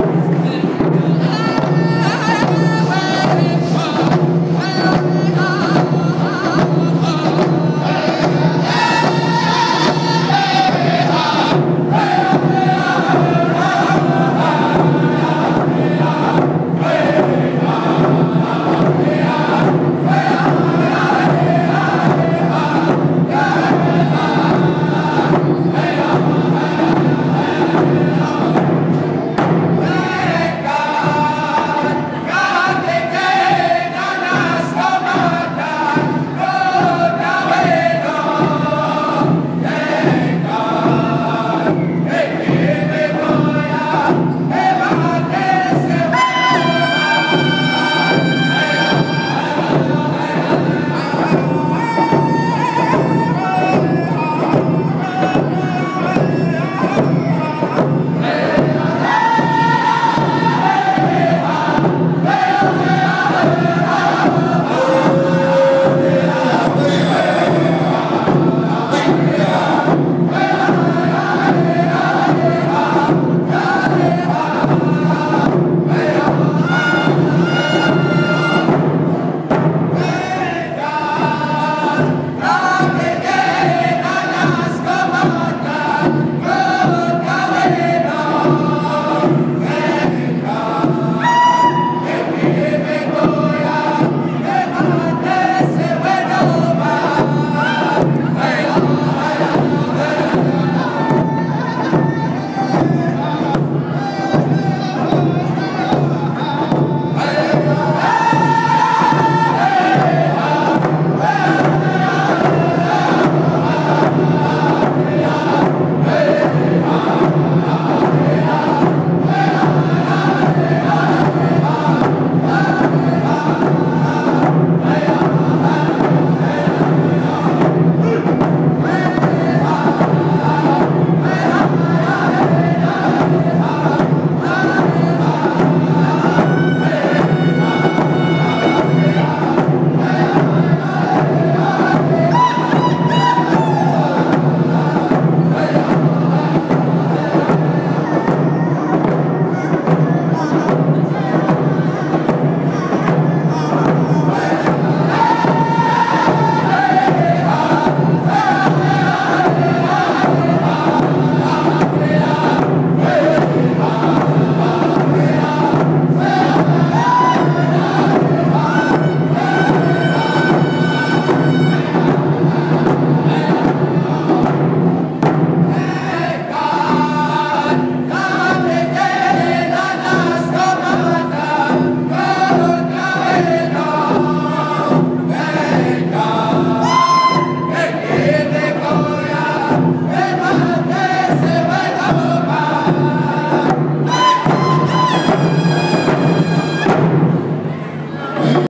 Yeah.